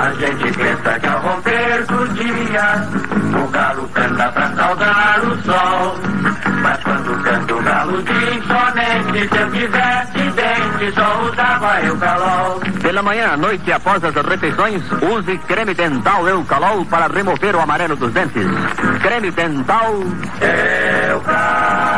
A gente pensa que ao romper do dia, o galo canta pra saudar o sol. Mas quando canta o galo diz somente, se eu tivesse dente, só usava eucalol. Pela manhã, à noite e após as refeições, use creme dental Eucalol para remover o amarelo dos dentes. Creme dental Eucalol.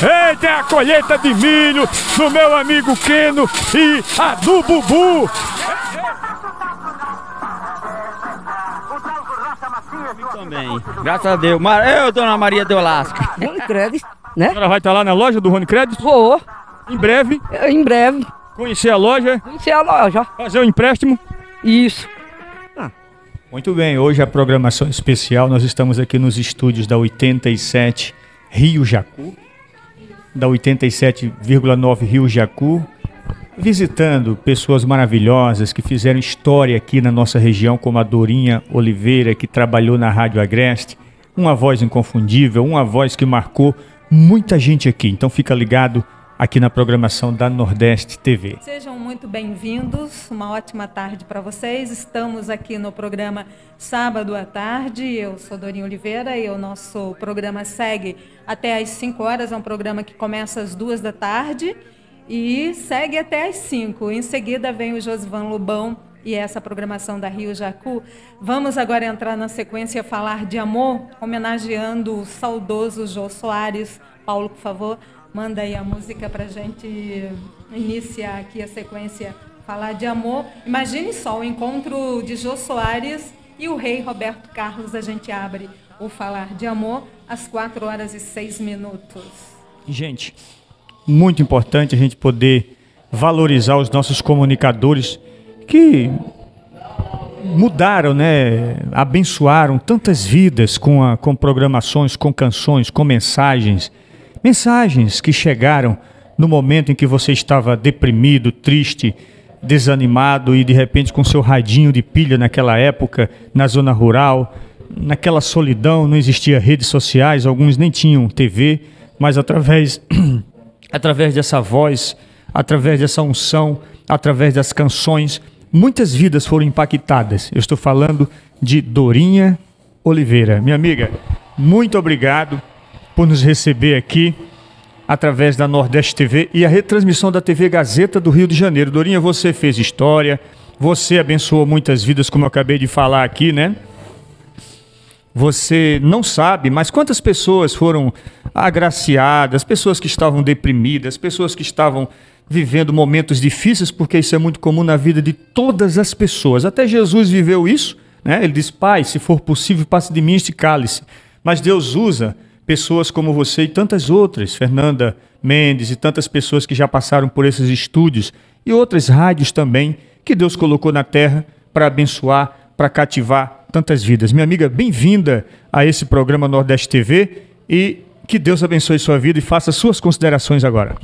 Eita, é a colheita de milho do meu amigo Queno e a do Bubu. Também. Graças a Deus. Mar... Eu, dona Maria de Olasco. Rony Crédito, A né? senhora vai estar lá na loja do Rony Crédito Vou, em breve, eh, em breve, conhecer a loja, conhecer a loja. fazer o empréstimo. Isso. Muito bem, hoje a programação especial, nós estamos aqui nos estúdios da 87 Rio Jacu, da 87,9 Rio Jacu, visitando pessoas maravilhosas que fizeram história aqui na nossa região, como a Dorinha Oliveira, que trabalhou na Rádio Agreste, uma voz inconfundível, uma voz que marcou muita gente aqui. Então fica ligado aqui na programação da Nordeste TV. Sejam muito bem-vindos, uma ótima tarde para vocês. Estamos aqui no programa Sábado à Tarde. Eu sou Dorinha Oliveira e o nosso programa segue até às 5 horas. É um programa que começa às 2 da tarde e segue até às 5. Em seguida vem o Josivan Lobão e essa programação da Rio Jacu. Vamos agora entrar na sequência falar de amor, homenageando o saudoso Jô Soares. Paulo, por favor, manda aí a música para gente iniciar aqui a sequência falar de amor. Imagine só o encontro de Jô Soares e o rei Roberto Carlos. A gente abre o falar de amor às 4 horas e 6 minutos. Gente, muito importante a gente poder valorizar os nossos comunicadores que mudaram, né, abençoaram tantas vidas com, a, com programações, com canções, com mensagens. Mensagens que chegaram no momento em que você estava deprimido, triste, desanimado e de repente com seu radinho de pilha naquela época, na zona rural, naquela solidão, não existia redes sociais, alguns nem tinham TV, mas através através dessa voz, através dessa unção, através das canções, muitas vidas foram impactadas. Eu estou falando de Dorinha Oliveira. Minha amiga, muito obrigado por nos receber aqui através da Nordeste TV e a retransmissão da TV Gazeta do Rio de Janeiro. Dorinha, você fez história, você abençoou muitas vidas, como eu acabei de falar aqui, né? Você não sabe, mas quantas pessoas foram agraciadas, pessoas que estavam deprimidas, pessoas que estavam vivendo momentos difíceis, porque isso é muito comum na vida de todas as pessoas. Até Jesus viveu isso, né? Ele diz: Pai, se for possível, passe de mim este cálice. Mas Deus usa pessoas como você e tantas outras, Fernanda Mendes e tantas pessoas que já passaram por esses estúdios e outras rádios também que Deus colocou na terra para abençoar, para cativar tantas vidas. Minha amiga, bem-vinda a esse programa Nordeste TV e que Deus abençoe sua vida e faça suas considerações agora.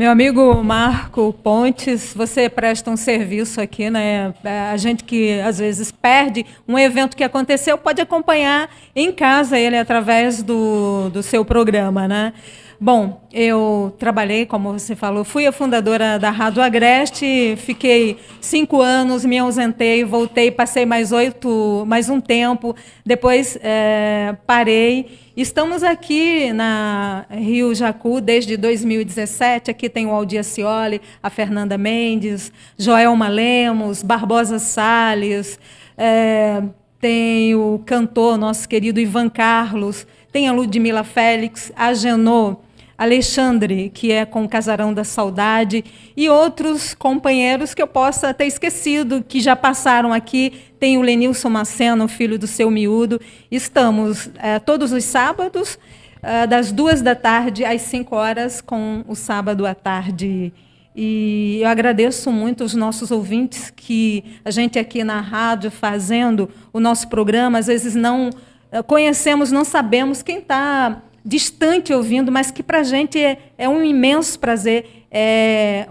Meu amigo Marco Pontes, você presta um serviço aqui, né? A gente que às vezes perde um evento que aconteceu pode acompanhar em casa ele através do, do seu programa, né? Bom, eu trabalhei, como você falou, fui a fundadora da Rádio Agreste, fiquei cinco anos, me ausentei, voltei, passei mais oito, mais um tempo, depois é, parei. Estamos aqui na Rio Jacu desde 2017. Aqui tem o Aldir Cioli, a Fernanda Mendes, Joelma Lemos, Barbosa Salles, é, tem o cantor, nosso querido Ivan Carlos, tem a Ludmila Félix, a Genô, Alexandre, que é com o Casarão da Saudade, e outros companheiros que eu possa ter esquecido, que já passaram aqui. Tem o Lenilson Maceno, filho do seu miúdo. Estamos é, todos os sábados, é, das duas da tarde às cinco horas, com o sábado à tarde. E eu agradeço muito os nossos ouvintes que a gente aqui na rádio fazendo o nosso programa, às vezes não eh, conhecemos, não sabemos quem está distante ouvindo, mas que para a gente é, é, um imenso prazer. É,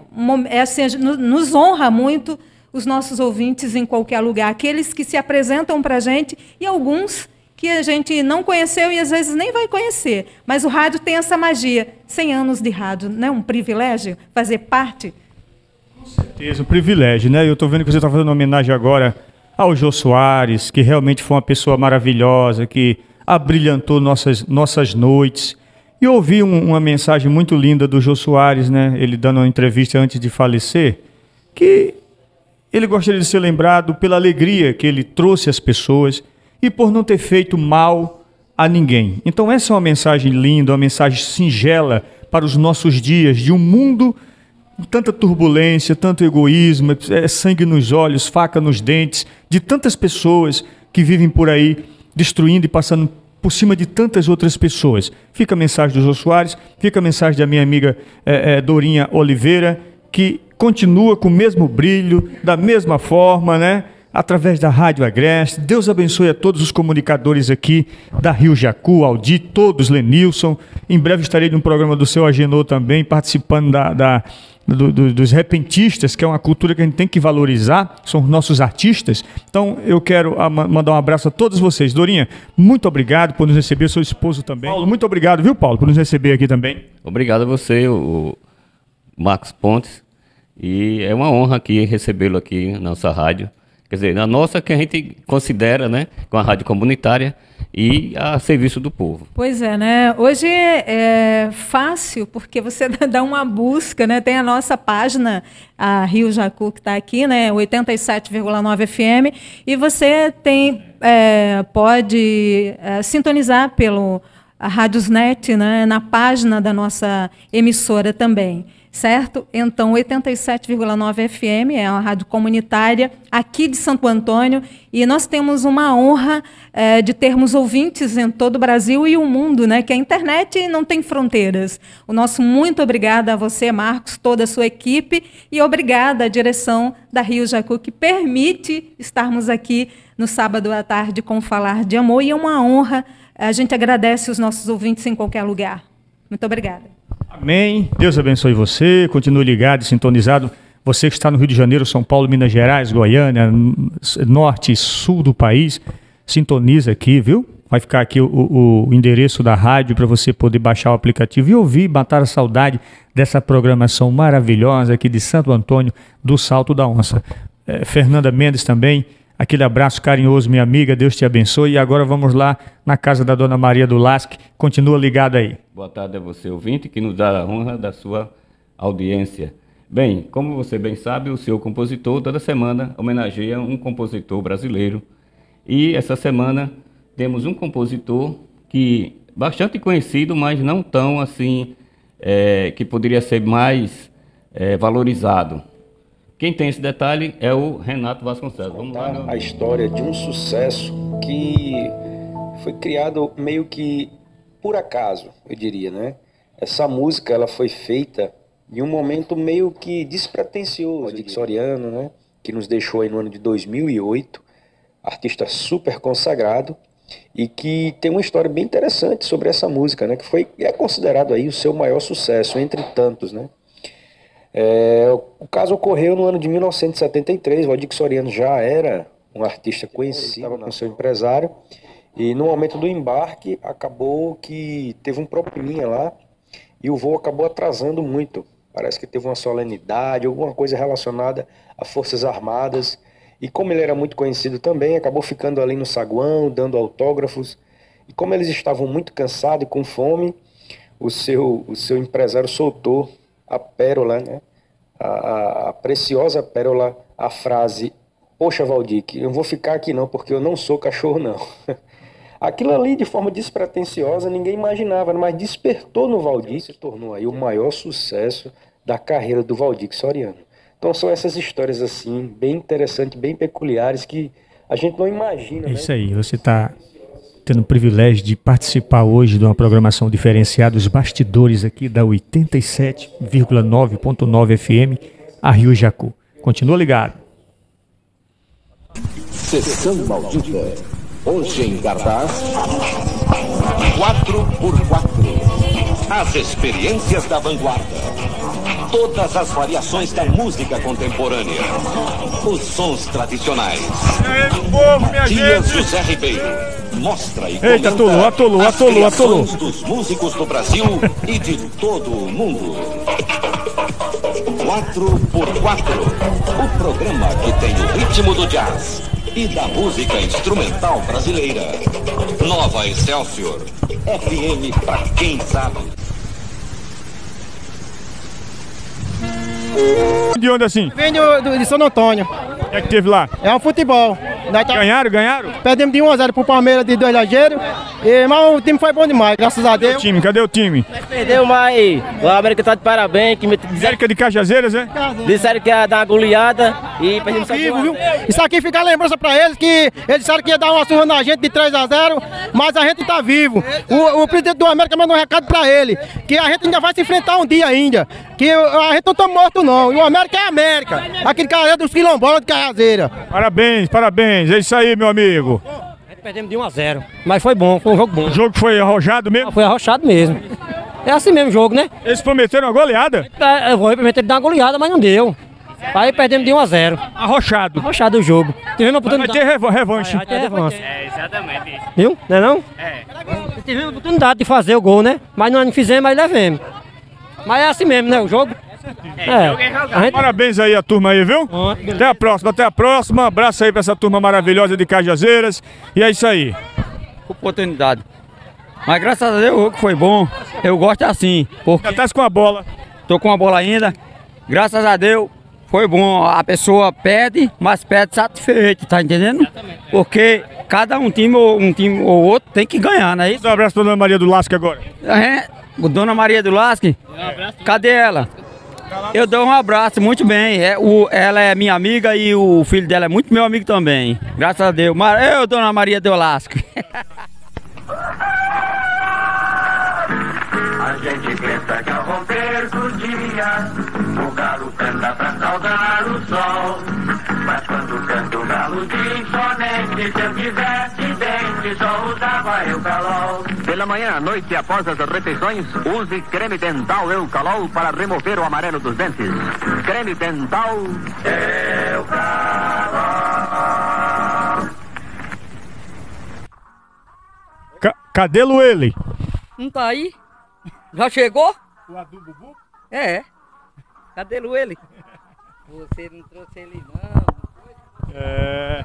é assim, nos honra muito os nossos ouvintes em qualquer lugar, aqueles que se apresentam para a gente e alguns que a gente não conheceu e às vezes nem vai conhecer. Mas o rádio tem essa magia. 100 anos de rádio, não é um privilégio fazer parte? Com certeza, um privilégio, né? Eu estou vendo que você está fazendo homenagem agora ao Jô Soares, que realmente foi uma pessoa maravilhosa, que abrilhantou nossas, nossas noites. E ouvi um, uma mensagem muito linda do Jô Soares, né? Ele dando uma entrevista antes de falecer, que ele gostaria de ser lembrado pela alegria que ele trouxe às pessoas e por não ter feito mal a ninguém. Então, essa é uma mensagem linda, uma mensagem singela para os nossos dias de um mundo com tanta turbulência, tanto egoísmo, é sangue nos olhos, faca nos dentes, de tantas pessoas que vivem por aí destruindo e passando por cima de tantas outras pessoas. Fica a mensagem do Jô Soares, fica a mensagem da minha amiga é, é, Dorinha Oliveira, que continua com o mesmo brilho, da mesma forma, né? Através da Rádio Agreste. Deus abençoe a todos os comunicadores aqui da Rio Jacu, Aldi, todos, Lenilson. Em breve estarei no programa do seu Agenor também, participando da, da do, do, dos repentistas, que é uma cultura que a gente tem que valorizar, são nossos artistas. Então eu quero mandar um abraço a todos vocês. Dorinha, muito obrigado por nos receber, seu esposo também. Paulo, muito obrigado, viu, Paulo, por nos receber aqui também. Obrigado a você, o Marcos Pontes. E é uma honra aqui recebê-lo aqui na nossa rádio. Quer dizer, na nossa que a gente considera, né, com a rádio comunitária e a serviço do povo. Pois é, né? Hoje é fácil porque você dá uma busca, né? Tem a nossa página, a Rio Jacu que está aqui, né? 87,9 FM e você tem é, pode é, sintonizar pelo a Rádiosnet, né? Na página da nossa emissora também certo? Então, 87,9 FM é uma rádio comunitária aqui de Santo Antônio e nós temos uma honra é, de termos ouvintes em todo o Brasil e o mundo, né? Que a internet não tem fronteiras. O nosso muito obrigada a você, Marcos, toda a sua equipe e obrigada à direção da Rio Jacu que permite estarmos aqui no sábado à tarde com Falar de Amor e é uma honra. A gente agradece os nossos ouvintes em qualquer lugar. Muito obrigada. Amém. Deus abençoe você. Continue ligado e sintonizado. Você que está no Rio de Janeiro, São Paulo, Minas Gerais, Goiânia, norte e sul do país, sintoniza aqui, viu? Vai ficar aqui o, o endereço da rádio para você poder baixar o aplicativo e ouvir, matar a saudade dessa programação maravilhosa aqui de Santo Antônio do Salto da Onça. É, Fernanda Mendes também, Aquele abraço carinhoso, minha amiga, Deus te abençoe. E agora vamos lá na casa da dona Maria do Lasque. Continua ligado aí. Boa tarde a você, ouvinte, que nos dá a honra da sua audiência. Bem, como você bem sabe, o seu compositor toda semana homenageia um compositor brasileiro. E essa semana temos um compositor que bastante conhecido, mas não tão assim, é, que poderia ser mais é, valorizado. Quem tem esse detalhe é o Renato Vasconcelos. Vamos lá. A história de um sucesso que foi criado meio que por acaso, eu diria, né? Essa música ela foi feita em um momento meio que despretensioso, de Soriano, né? Que nos deixou aí no ano de 2008, artista super consagrado e que tem uma história bem interessante sobre essa música, né? Que foi é considerado aí o seu maior sucesso entre tantos, né? É, o caso ocorreu no ano de 1973. O Soriano já era um artista conhecido, estava com seu empresário. E no momento do embarque, acabou que teve um probleminha lá e o voo acabou atrasando muito. Parece que teve uma solenidade, alguma coisa relacionada a Forças Armadas. E como ele era muito conhecido também, acabou ficando ali no saguão, dando autógrafos. E como eles estavam muito cansados e com fome, o seu, o seu empresário soltou a pérola, né? A, a, preciosa pérola, a frase: Poxa, Valdir, eu vou ficar aqui não, porque eu não sou cachorro, não. Aquilo ali, de forma despretensiosa, ninguém imaginava, mas despertou no Valdir e se tornou aí o maior sucesso da carreira do Valdir Soriano. Então são essas histórias assim, bem interessantes, bem peculiares, que a gente não imagina. É né? isso aí, você está tendo o privilégio de participar hoje de uma programação diferenciada, os bastidores aqui da 87,9.9 FM, a Rio Jacu. Continua ligado. Sessão Maldita. Hoje em cartaz 4x4. As experiências da vanguarda. Todas as variações da música contemporânea. Os sons tradicionais. Dias José Ribeiro. Mostra e Eita, atolou, atolou, atolou, atolou. dos músicos do Brasil e de todo o mundo. 4x4. O programa que tem o ritmo do jazz e da música instrumental brasileira. Nova Excelsior. FM pra quem sabe. De onde assim? Vem do, do- de São Antônio. O que é que teve lá? É um futebol. Nós tá- Ganharam, ganharam? Perdemos de 1 a 0 pro Palmeiras de 2 ligeiros. E, mas o time foi bom demais, graças a Cadê o Deus. time? Cadê o time? Perdeu, mas o América tá de parabéns, que me disseram, América de Cajazeiras, é? disseram que ia dar uma goleada e perdemos só de Vivo, viu? Isso aqui fica a lembrança pra eles que eles disseram que ia dar uma surra na gente de 3 a 0 mas a gente tá vivo. O, o presidente do América mandou um recado pra ele, que a gente ainda vai se enfrentar um dia ainda. Que a gente não tá morto não. E o América é América. Aquele cara é dos quilombolas de Parabéns, parabéns. É isso aí, meu amigo. Perdemos de 1 a 0 Mas foi bom, foi um jogo bom. O jogo foi arrojado mesmo? Foi arrochado mesmo. É assim mesmo o jogo, né? Eles prometeram uma goleada? É, Eu vou prometer dar uma goleada, mas não deu. Aí perdemos de 1 a 0 Arrochado. Arrochado o jogo. Tivemos a Vai oportunidade. ter revan- revanche. Vai ter revanche. É, exatamente isso. Viu? Não é não? É. Tivemos a oportunidade de fazer o gol, né? Mas nós não fizemos, mas levemos. Mas é assim mesmo, né? O jogo. É. A gente... Parabéns aí a turma aí, viu? Até a próxima, até a próxima. Abraço aí pra essa turma maravilhosa de Cajazeiras. E é isso aí. Oportunidade. Mas graças a Deus o jogo foi bom. Eu gosto assim. Porque Já tá com a bola. tô com a bola ainda. Graças a Deus foi bom. A pessoa perde, mas perde satisfeito, tá entendendo? Porque cada um time ou um time ou outro tem que ganhar, não é isso? Um abraço pra Dona Maria do Lasco agora. É, o Dona Maria do Lasque, cadê ela? Eu dou um abraço, muito bem. É, o, ela é minha amiga e o filho dela é muito meu amigo também. Graças a Deus. Mar, eu, Dona Maria do Lasque. A gente pensa que ao romper do dia o galo canta pra saudar o sol. Mas quando canta o galo diz somente se eu tivesse dente só usava eu calol. Pela manhã, à noite e após as refeições, use creme dental Eucalol para remover o amarelo dos dentes. Creme dental Ca cadê ele? Não tá aí? Já chegou? O Adu Bubu? É. Cadê ele? Você não trouxe ele não. É.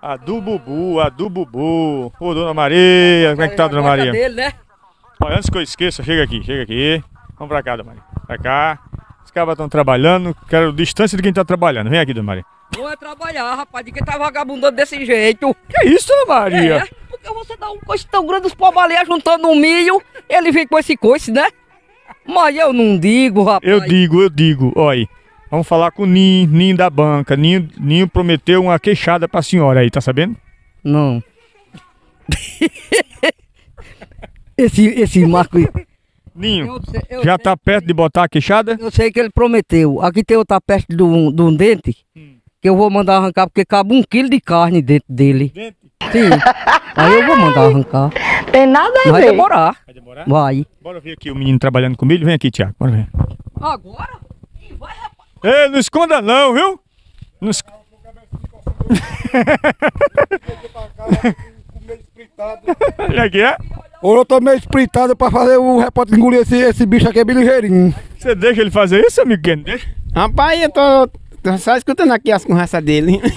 Adu Bubu, Adu Bubu. Ô, Dona Maria, como é que tá, Dona Maria? Dele, né? Olha, antes que eu esqueça, chega aqui, chega aqui. Vamos pra cá, Dona Maria. Pra cá. Os caras estão trabalhando, quero distância de quem tá trabalhando. Vem aqui, Dona Maria. Não é trabalhar, rapaz. De quem tá vagabundando desse jeito. Que isso, Dona Maria? É, porque você dá um coice tão grande, os pobres juntando um milho, ele vem com esse coice, né? Mas eu não digo, rapaz. Eu digo, eu digo, olha. Vamos falar com o Ninho, Ninho da banca. Ninho, Ninho prometeu uma queixada pra senhora aí, tá sabendo? Não. esse, esse Marco. Ninho, Eu sei- eu já sei tá perto de botar a queixada? Eu sei que ele prometeu. Aqui tem outra peste de um, de um dente que eu vou mandar arrancar porque cabe um quilo de carne dentro dele. Sim. Aí eu vou mandar arrancar. Tem nada a Vai ver. demorar. Vai demorar? Vai. Bora ver aqui o menino trabalhando com milho. Vem aqui, Tiago. Bora ver. Agora? Ei, não esconda não, viu? Não es... Como é que é? Hoje eu tô meio espritado pra fazer o repórter engolir esse, esse bicho aqui, é bem ligeirinho. Você deixa ele fazer isso, amigo Kenny? Deixa. Rapaz, eu tô, tô só escutando aqui as conversas dele.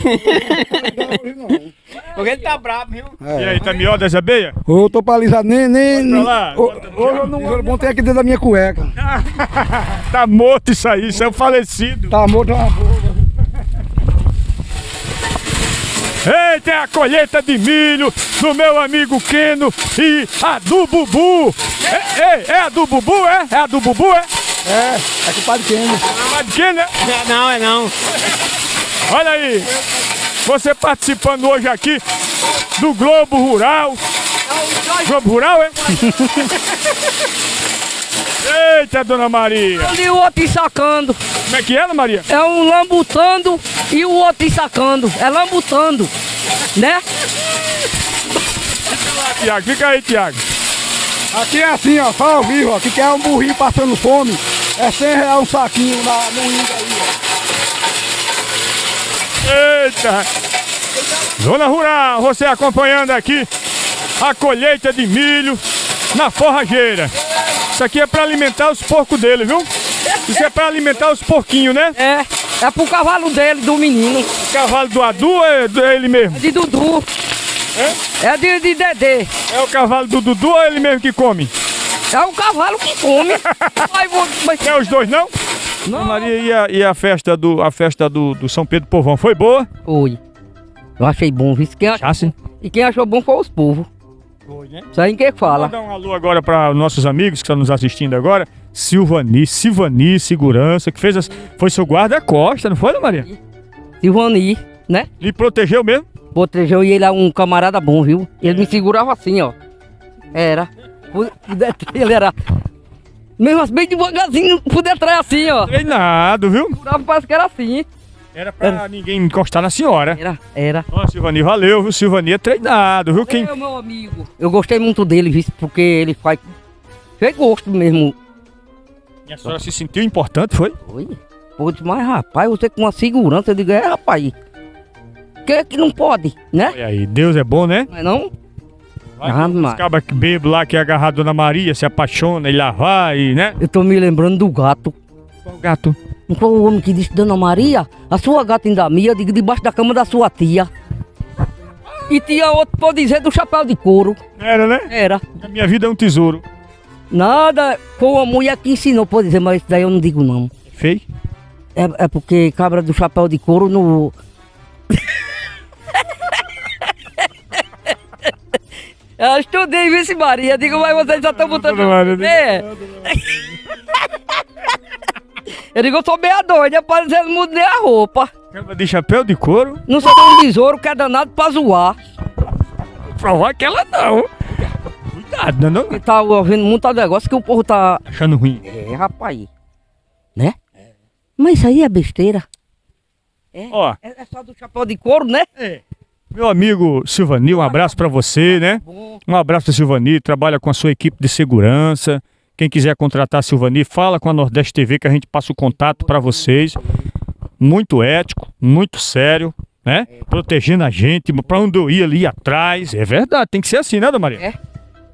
Porque ele tá bravo, viu? E aí, tá melhor dessa beia? Eu tô pra alisar, nem. nem pra lá. Ho- Hoje eu não eu botei aqui dentro da minha cueca. Tá morto isso aí, isso é um falecido. Tá morto uma boca. Ei, tem a colheita de milho do meu amigo Keno e a do Bubu. É, ei, é a do Bubu, é? É a do Bubu, é? É, é com o padre Keno. Mas de quem, né? Não, é não. Olha aí, você participando hoje aqui do Globo Rural. Globo Rural, é? Eita, dona Maria. Ali o outro sacando. Como é que é, Ana Maria? É um lambutando e o outro sacando. É lambutando. Né? Tiago, fica aí, Tiago. Aqui é assim, ó, só ao vivo, ó. Aqui que é um burrinho passando fome. É 100 reais um saquinho na, no índio aí, ó. Eita! Zona Rural, você acompanhando aqui a colheita de milho na forrageira. Isso aqui é pra alimentar os porcos dele, viu? Isso é pra alimentar os porquinhos, né? É, é pro cavalo dele, do menino. O cavalo do Adu ou é ele mesmo? É de Dudu. É? É de, de Dedê. É o cavalo do Dudu ou é ele mesmo que come? É o cavalo que come. É os dois, não? Não. Maria, e a, e a festa, do, a festa do, do São Pedro Povão foi boa? Foi. Eu achei bom, viu? Quem achou? E quem achou bom foi os povos. Foi, né? Isso aí quem fala. Vou dar um alô agora para nossos amigos que estão nos assistindo agora. Silvani, Silvani Segurança, que fez as, foi seu guarda-costa, não foi, Maria? Silvani, né? Lhe protegeu mesmo? Protegeu e ele é um camarada bom, viu? Ele me segurava assim, ó. Era. Ele era. Mesmo assim, bem devagarzinho, por detrás assim, ó. Treinado, viu? Segurava, parece que era assim. Era pra ninguém encostar na senhora. Era, era. Ó, Silvani, valeu, viu? Silvani é treinado, viu? Quem... É, meu amigo. Eu gostei muito dele, viu? Porque ele faz. Fez gosto mesmo. E a senhora se sentiu importante, foi? Foi. Pô, mas rapaz, você com uma segurança, eu digo, é rapaz. Que que não pode, né? E aí, Deus é bom, né? Não é não? Ah, Os cabas que bebo lá, que é agarrado a Dona Maria, se apaixona e lá vai, né? Eu tô me lembrando do gato. Qual gato? Não foi o homem que disse, Dona Maria, a sua gata ainda minha, eu digo, debaixo da cama da sua tia. E tinha outro, pode dizer, do chapéu de couro. Era, né? Era. A minha vida é um tesouro. Nada, foi uma mulher que ensinou, pode dizer, mas isso daí eu não digo não. Fei? É, é porque cabra do chapéu de couro no. Eu estudei Vice Maria, digo, mas vocês já estão botando. É. Eu digo, eu sou meia doida, parecendo mudei a roupa. De chapéu de couro? Não sou um besouro que é danado pra zoar. Provar que ela não. Cuidado, não é não? Tá ouvindo muito negócio que o povo tá. Achando ruim. É, rapaz. Né? Mas isso aí é besteira. É, Ó. é, é só do chapéu de couro, né? É. Meu amigo Silvani, um abraço pra você, né? Um abraço pra Silvani, trabalha com a sua equipe de segurança. Quem quiser contratar a Silvani, fala com a Nordeste TV que a gente passa o contato pra vocês. Muito ético, muito sério, né? Protegendo a gente, pra onde eu ia ali atrás. É verdade, tem que ser assim, né, Dona Maria? É.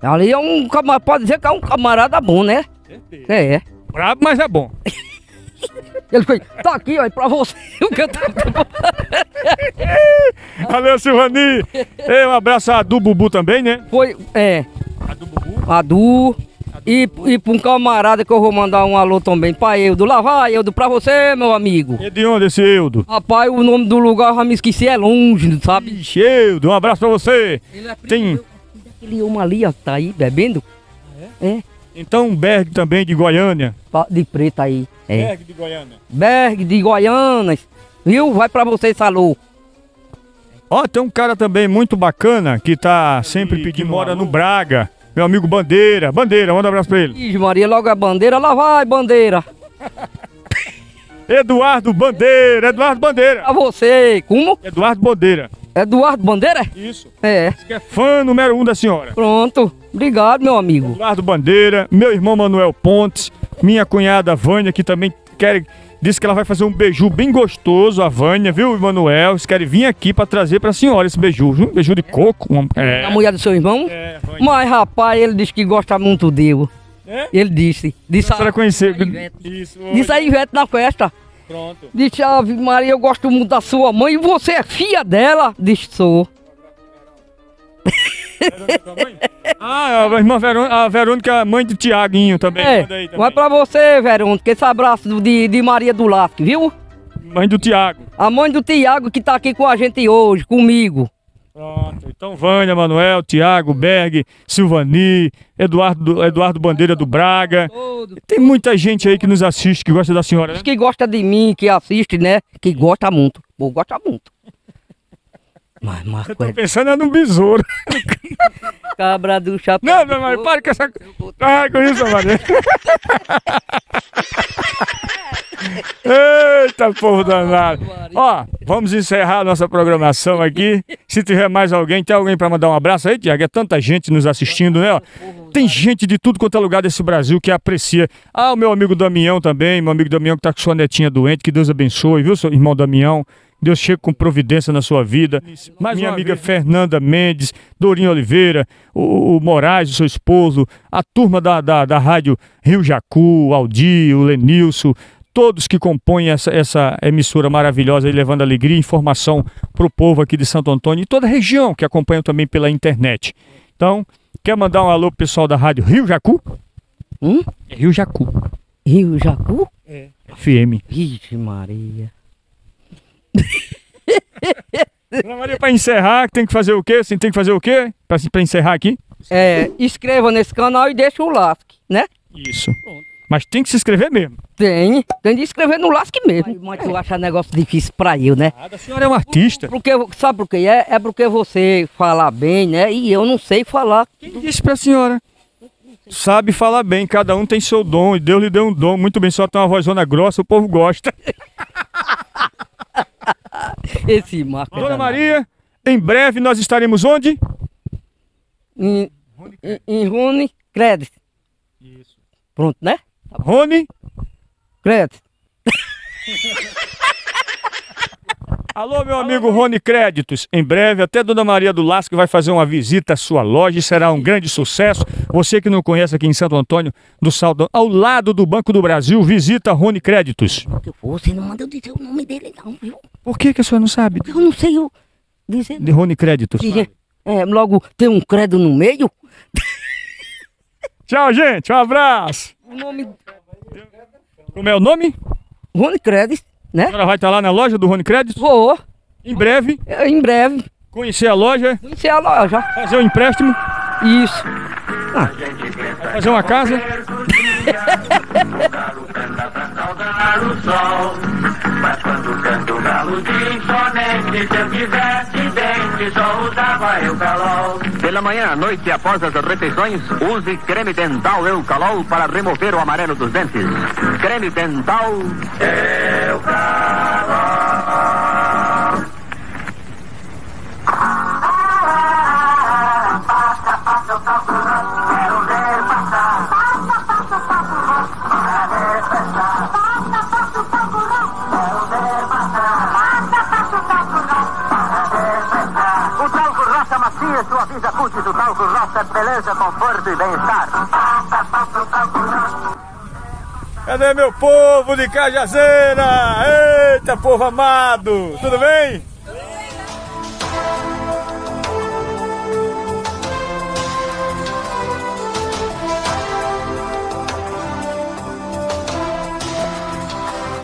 Ali é um camarada, pode dizer que é um camarada bom, né? É, é. Brabo, mas é bom. Ele foi, tá aqui, ó, é pra você. O que eu tô... Valeu, Silvani. Ei, um abraço a do Bubu também, né? Foi, é. A do Bubu? A Du. E, e pra um camarada que eu vou mandar um alô também pra Eudo. Lá vai, Eudo, pra você, meu amigo. E de onde esse Eudo? Rapaz, o nome do lugar eu já me esqueci, é longe, sabe? Ixi, Eudo, um abraço pra você. Tem. Aquele homem ali, ó, tá aí bebendo. É. Então, Berg também de Goiânia. De preto aí. É. Berg de Goiânia. Berg de Goianas. Viu? Vai pra você alô. Ó, tem um cara também muito bacana que tá sempre pedindo, mora no Braga. Meu amigo Bandeira. Bandeira, manda um abraço pra ele. Ih, Maria, logo a bandeira, lá vai, bandeira. Eduardo Bandeira, Eduardo Bandeira. Pra você, como? Eduardo Bandeira. Eduardo Bandeira? Isso. É. Que é fã número um da senhora. Pronto. Obrigado, meu amigo. Eduardo Bandeira, meu irmão Manuel Pontes, minha cunhada Vânia, que também quer. Disse que ela vai fazer um beiju bem gostoso, a Vânia, viu, Manuel? Eles querem vir aqui pra trazer pra senhora esse beiju? Beiju de coco. uma- é. A mulher do seu irmão? É, Vânia. Mas, rapaz, ele disse que gosta muito dele. É? Ele disse. Disse A senhora conheceu. Isso. Disse a Ivete na festa. Pronto. Disse, Ave Maria, eu gosto muito da sua mãe e você é filha dela? Disse, sou. Ah, a irmã Verônica, a Verônica, é mãe de Tiaguinho também. É, também. vai pra você, Verônica, esse abraço do- de, de Maria do Lasque, viu? Mãe do Tiago. A mãe do Tiago que tá aqui com a gente hoje, comigo. Pronto. Então, Vânia, Manuel, Tiago, Berg, Silvani, Eduardo, Eduardo Bandeira do Braga. Tem muita gente aí que nos assiste, que gosta da senhora, né? Os que gosta de mim, que assiste, né? Que gosta muito. Pô, gosta muito. Mas, Marco, Eu tô pensando é no besouro. cabra do chapéu. Não, não, mas para com essa. Para com isso, Maria. Eita, povo danado. Ó, vamos encerrar a nossa programação aqui. Se tiver mais alguém, tem alguém pra mandar um abraço aí, Tiago? É tanta gente nos assistindo, né? ó? Tem gente de tudo quanto é lugar desse Brasil que aprecia. Ah, o meu amigo Damião também, meu amigo Damião que tá com sua netinha doente, que Deus abençoe, viu, seu irmão Damião? Deus chegue com providência na sua vida. Mais minha amiga Fernanda Mendes, Dorinha Oliveira, o, o Moraes, o seu esposo, a turma da, da, da rádio Rio Jacu, o Aldir, o Lenilson, todos que compõem essa, essa emissora maravilhosa e levando alegria e informação para o povo aqui de Santo Antônio e toda a região que acompanham também pela internet. Então, quer mandar um alô pro pessoal da rádio Rio Jacu? Hum? É Rio Jacu. Rio Jacu? É. FM. Vixe Maria. Dona Maria, para encerrar, tem que fazer o quê? Assim, tem que fazer o quê? Para encerrar aqui? É, inscreva nesse canal e deixa o like, né? Isso. Mas tem que se inscrever mesmo. Tem, tem de inscrever no lasque mesmo. Mas tu acha negócio difícil pra eu, né? A senhora é um artista. Porque, sabe por quê? É, é porque você fala bem, né? E eu não sei falar. Quem disse pra senhora? Sabe falar bem, cada um tem seu dom, e Deus lhe deu um dom. Muito bem, só tem uma vozona grossa, o povo gosta. Esse Marco. é Dona danado. Maria, em breve nós estaremos onde? Em, em, em Rune Crédito. Isso. Pronto, né? Rony? Crédito. Alô, meu amigo Rony Créditos. Em breve, até Dona Maria do Lasco vai fazer uma visita à sua loja e será um grande sucesso. Você que não conhece aqui em Santo Antônio do Saldo, ao lado do Banco do Brasil, visita Rony Créditos. Você não manda eu dizer o nome dele, não, viu? Por que, que a senhora não sabe Eu não sei eu dizer. de Rony Créditos? Dizer, É, logo tem um credo no meio. Tchau, gente. Um abraço. O nome. Como é o nome? Rony Crédito, né? A senhora vai estar lá na loja do Rony Créditos? Vou. Em breve? Em breve. Conhecer a loja? Conhecer a loja. Fazer um empréstimo? Isso. Vai fazer uma casa? saudar o sol. Mas quando canto o galo se eu tivesse dente, só usava eu calol. Pela manhã, à noite e após as refeições, use creme dental Eucalol para remover o amarelo dos dentes. Creme dental O Cadê meu povo de Cajazeira? Eita, povo amado! Tudo bem?